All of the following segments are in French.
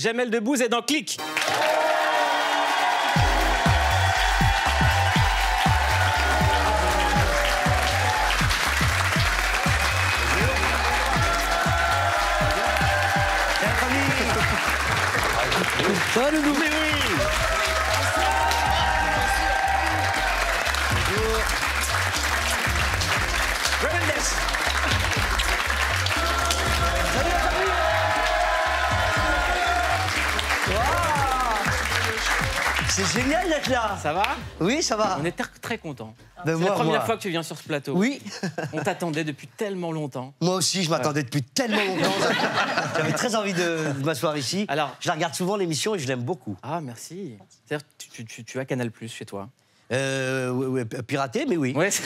Jamel Debbouze est dans Click. Mais oui C'est génial d'être là Ça va? Oui, ça va On est très- contents. Ben C'est la première moi. fois que tu viens sur ce plateau. Oui On t'attendait depuis tellement longtemps. Moi aussi, je m'attendais depuis tellement longtemps. J'avais très envie de, de m'asseoir ici. Alors- je la regarde souvent l'émission et je l'aime beaucoup. Ah, merci. C'est-à-dire, tu, tu- as Canal Plus chez toi? Euh, piraté, mais oui. Ouais.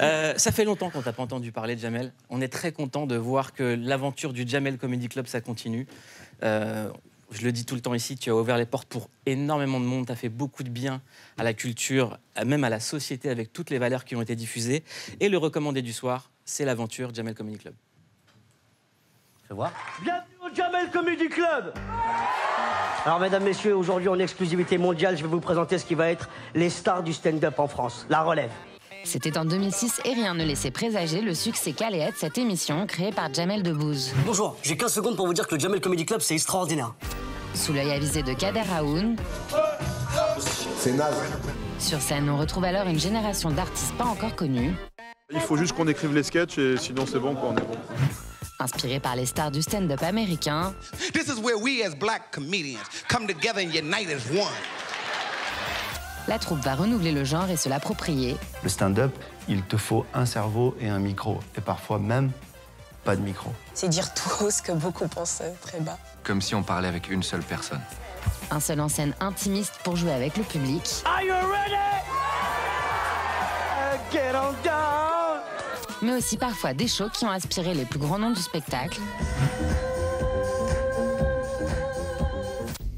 Euh, ça fait longtemps qu'on t'a pas entendu parler de Jamel. On est très content de voir que l'aventure du Jamel Comedy Club, ça continue. Euh, je le dis tout le temps ici, tu as ouvert les portes pour énormément de monde, tu as fait beaucoup de bien à la culture, même à la société avec toutes les valeurs qui ont été diffusées. Et le recommandé du soir, c'est l'aventure Jamel Comedy Club. Fais voir. Bienvenue au Jamel Comedy Club Alors, mesdames, messieurs, aujourd'hui en exclusivité mondiale, je vais vous présenter ce qui va être les stars du stand-up en France. La relève. C'était en 2006 et rien ne laissait présager le succès qu'allait être cette émission créée par Jamel Debbouze. Bonjour, j'ai 15 secondes pour vous dire que le Jamel Comedy Club, c'est extraordinaire. Sous l'œil avisé de Kader Raoun, C'est naze. sur scène, on retrouve alors une génération d'artistes pas encore connus, Il faut juste qu'on écrive les sketchs et sinon c'est bon, quoi, on est bon. inspirés par les stars du stand-up américain, This is where we as black comedians come together and unite as one. la troupe va renouveler le genre et se l'approprier, Le stand-up, il te faut un cerveau et un micro. Et parfois même, pas de micro. C'est dire tout haut ce que beaucoup pensent euh, très bas. Comme si on parlait avec une seule personne. un seul en scène intimiste pour jouer avec le public, Are you ready? Get on down mais aussi parfois des shows qui ont inspiré les plus grands noms du spectacle.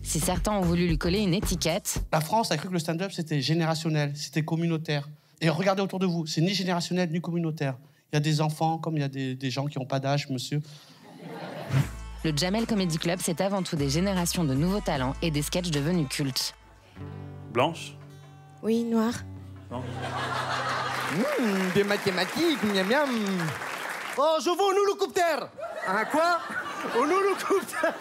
Si certains ont voulu lui coller une étiquette, La France a cru que le stand-up, c'était générationnel, c'était communautaire. Et regardez autour de vous, c'est ni générationnel ni communautaire. Il y a des enfants comme il y a des, des gens qui n'ont pas d'âge, monsieur. le Jamel Comedy Club, c'est avant tout des générations de nouveaux talents et des sketchs devenus cultes. Blanche Oui, noir. Des mathématiques, miam miam. Oh, je veux au nouloucoptère Un quoi? Au nouloucoptère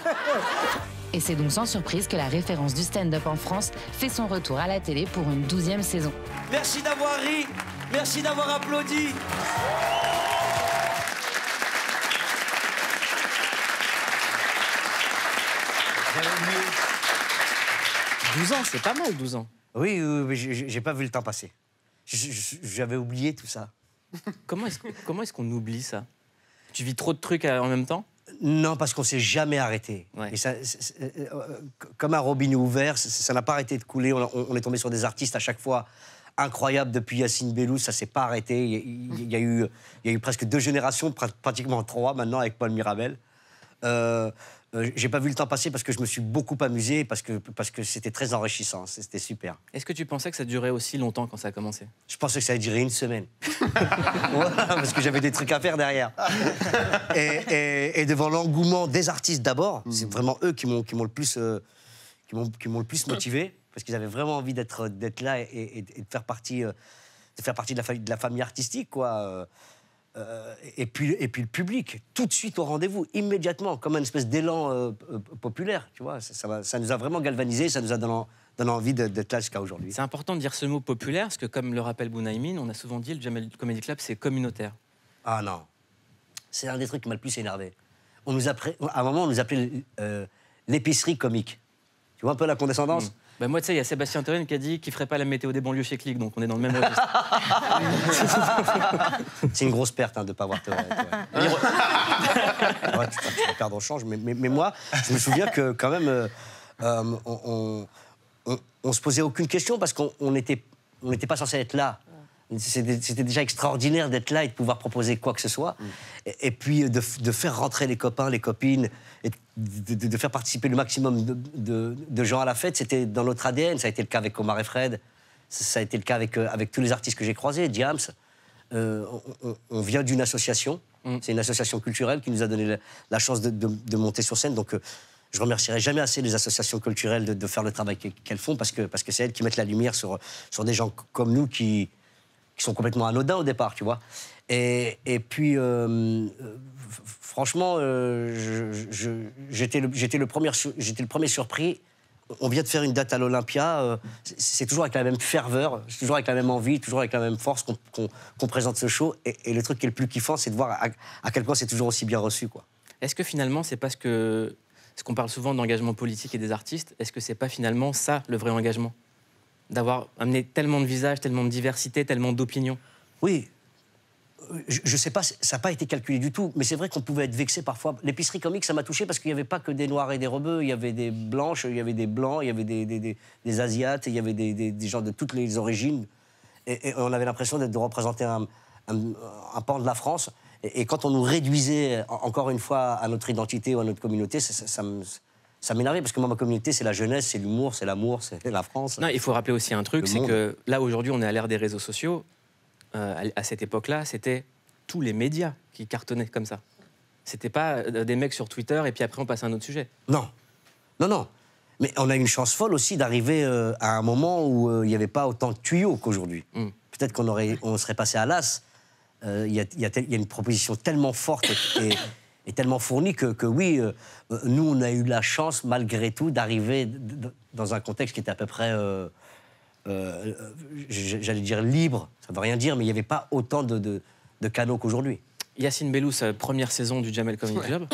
Et c'est donc sans surprise que la référence du stand-up en France fait son retour à la télé pour une douzième saison. Merci d'avoir ri, merci d'avoir applaudi. J'avais oublié. 12 ans, c'est pas mal, 12 ans. Oui, oui, oui, j'ai pas vu le temps passer. J'avais oublié tout ça. Comment est-ce qu'on oublie ça? Tu vis trop de trucs en même temps? Non, parce qu'on s'est jamais arrêté. Ouais. Et ça, euh, euh, comme un robinet ouvert, ça- n'a pas arrêté de couler. On, on- on est tombé sur des artistes à chaque fois incroyables depuis Yacine Bellou, ça s'est pas arrêté. Il y, a- il y a eu, il y a eu presque deux générations, pra- pratiquement trois maintenant avec Paul Mirabel. Euh, euh, j'ai pas vu le temps passer parce que je me suis beaucoup amusé, parce que parce que c'était très enrichissant, c'était super. Est-ce que tu pensais que ça durait aussi longtemps quand ça a commencé? Je pensais que ça allait durer une semaine. Voilà, parce que j'avais des trucs à faire derrière. Et, et- et devant l'engouement des artistes d'abord, c'est vraiment eux qui m'ont qui m'ont le plus euh, qui m'ont qui m'ont le plus motivé parce qu'ils avaient vraiment envie d'être d'être là et, et- et de faire partie euh, de faire partie de la famille de la famille artistique quoi. Euh, et puis et puis le public tout de suite au rendez-vous immédiatement comme une espèce d'élan euh, euh, populaire tu vois ça, ça va- ça nous a vraiment galvanisé ça nous a donné, donné envie de- d'être là jusqu'à aujourd'hui C'est important de dire ce mot populaire, parce que comme le rappelle Bounaïmin, on a souvent dit le Jamel Comedy Club, c'est communautaire. Ah non. C'est un des trucs qui m'a le plus énervé. On nous appelait, à un moment, on nous appelait l'épicerie comique. Tu vois un peu la condescendance? Bah moi, tu sais, il y a Sébastien Toen qui a dit qu'il ferait pas la météo des banlieues chez Click, donc on est dans le même registre. C'est une grosse perte hein, de ne pas avoir te. te- Ouais, tu, tu vas perdre au change. Mais, mais- mais moi, je me souviens que quand même, euh, euh, on, on- on- on se posait aucune question parce qu'on on n'était on n'était pas censé être là. C'était déjà extraordinaire d'être là et de pouvoir proposer quoi que ce soit. Et, et puis de, faire rentrer les copains, les copines, et de, de- de faire participer le maximum de, gens à la fête. C'était dans notre ADN. Ça a été le cas avec Omar et Fred. Ça a été le cas avec, euh, avec tous les artistes que j'ai croisés, Diams. Euh, on, vient d'une association, Mm. C'est une association culturelle qui nous a donné la, la chance de, monter sur scène. Donc, euh, je remercierai jamais assez les associations culturelles de, faire le travail qu'e- qu'elles font parce que parce que c'est elles qui mettent la lumière sur, sur des gens comme nous qui, qui sont complètement anodins au départ, tu vois. Et, et puis, euh, euh, franchement, euh, j'étais le, le, premier le premier surpris. On vient de faire une date à l'Olympia. c'est- toujours avec la même ferveur, toujours avec la même envie, toujours avec la même force qu'on présente ce show. Et, le truc qui est le plus kiffant, c'est de voir à, quel point c'est toujours aussi bien reçu. Est-ce que finalement, c'est parce que. Parce qu'on parle souvent d'engagement politique et des artistes, est-ce que c'est pas finalement ça le vrai engagement? D'avoir amené tellement de visages, tellement de diversité, tellement d'opinions Oui. Je, je sais pas, ça n'a pas été calculé du tout, mais c'est vrai qu'on pouvait être vexé parfois. L'épicerie comique, ça m'a touché parce qu'il n'y avait pas que des noirs et des rebeux, il y avait des blanches, il y avait des blancs, il y avait des, des, des- asiates, il y avait des, gens de toutes les origines. Et, on avait l'impression d'être de représenter un, un, pan de la France. Et, quand on nous réduisait en- encore une fois à notre identité ou à notre communauté, ça- ça me- ça m'énervait parce que moi, ma communauté, c'est la jeunesse, c'est l'humour, c'est l'amour, c'est la France. Non, il faut rappeler aussi un truc, c'est que là aujourd'hui on est à l'ère des réseaux sociaux. Euh, à, cette époque-là, c'était tous les médias qui cartonnaient comme ça. C'était pas euh, des mecs sur Twitter et puis après on passe à un autre sujet. Non, non, non. Mais on a une chance folle aussi d'arriver euh, à un moment où euh, il n'y avait pas autant de tuyaux qu'aujourd'hui. Mm. Peut-être qu'on aurait, on serait passé à l'as. Euh, Il y, a, y y une proposition tellement forte et, et- et tellement fournie que, que oui, euh, nous, on a eu la chance, malgré tout, d'arriver dans un contexte qui était à peu près, euh, euh, j'allais dire libre, ça ne veut rien dire, mais il n'y avait pas autant de, de- de canaux qu'aujourd'hui. Yacine Bellous, euh, première saison du Jamel Comedy Club.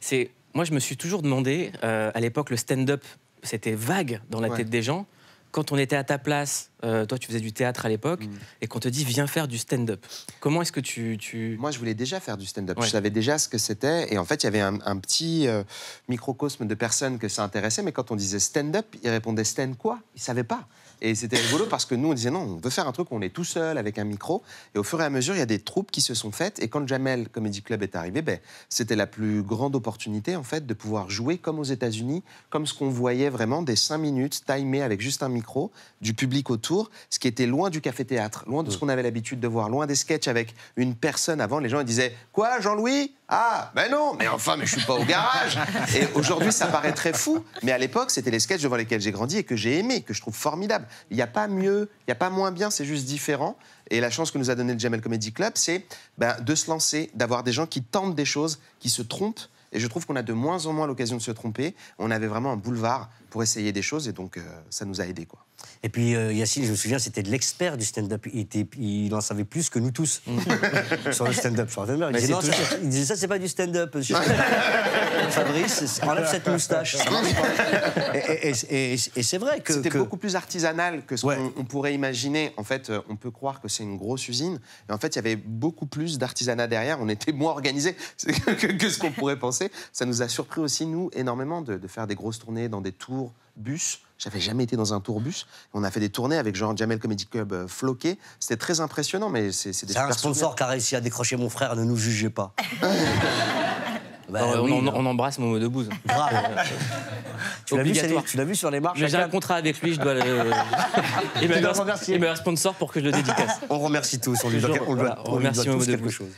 C'est, moi, je me suis toujours demandé, euh, à l'époque, le stand-up, c'était vague dans la Ouais. tête des gens. Quand on était à ta place, euh, toi, tu faisais du théâtre à l'époque, Mm. et qu'on te dit, viens faire du stand-up. Comment est-ce que tu, tu... Moi, je voulais déjà faire du stand-up. Ouais. Je savais déjà ce que c'était. Et en fait, il y avait un, un petit euh, microcosme de personnes que ça intéressait. Mais quand on disait stand-up, ils répondaient stand quoi? Ils ne savaient pas. Et c'était rigolo parce que nous, on disait non, on veut faire un truc où on est tout seul avec un micro. Et au fur et à mesure, il y a des troupes qui se sont faites. Et quand Jamel Comedy Club est arrivé, ben, c'était la plus grande opportunité, en fait, de pouvoir jouer comme aux États-Unis, comme ce qu'on voyait vraiment des cinq minutes timées avec juste un micro, du public autour, ce qui était loin du café-théâtre, loin de ce qu'on avait l'habitude de voir, loin des sketchs avec une personne avant. Les gens ils disaient Quoi, Jean-Louis? Ah, ben non, mais enfin, mais je suis pas au garage. Et aujourd'hui, ça paraît très fou, mais à l'époque, c'était les sketchs devant lesquels j'ai grandi et que j'ai aimé, que je trouve formidable. Il n'y a pas mieux, il n'y a pas moins bien, c'est juste différent. Et la chance que nous a donné le Jamel Comedy Club, c'est ben, de se lancer, d'avoir des gens qui tentent des choses, qui se trompent. Et je trouve qu'on a de moins en moins l'occasion de se tromper. On avait vraiment un boulevard pour essayer des choses et donc euh, ça nous a aidés. Quoi. Et puis euh, Yacine, je me souviens, c'était de l'expert du stand-up. Il, était- il en savait plus que nous tous sur le stand-up. Sur le stand-up. Il, disait, non, ça, il disait ça, c'est pas du stand-up. monsieur. Fabrice, enlève cette moustache. Et, et- et- et- et c'est vrai que. C'était que- beaucoup plus artisanal que ce Ouais. qu'on on pourrait imaginer. En fait, euh, on peut croire que c'est une grosse usine, mais en fait, il y avait beaucoup plus d'artisanat derrière. On était moins organisé que, que ce qu'on pourrait penser. Ça nous a surpris aussi, nous, énormément de, de faire des grosses tournées dans des tours bus. J'avais jamais été dans un tour bus. On a fait des tournées avec genre Jamel Comedy Club euh, floqué. C'était très impressionnant, mais c'est des C'est un sponsor qui a réussi à décrocher mon frère, ne nous jugez pas. Bah oui, on, on embrasse Momo de Bouze. Grave. tu l'as vu, sur les- vu sur marches j'ai un contrat avec lui, je dois le. il me me sponsor pour que je le dédicace. On remercie tous, on lui doit, on voilà, on on remercie Momo de quelque chose.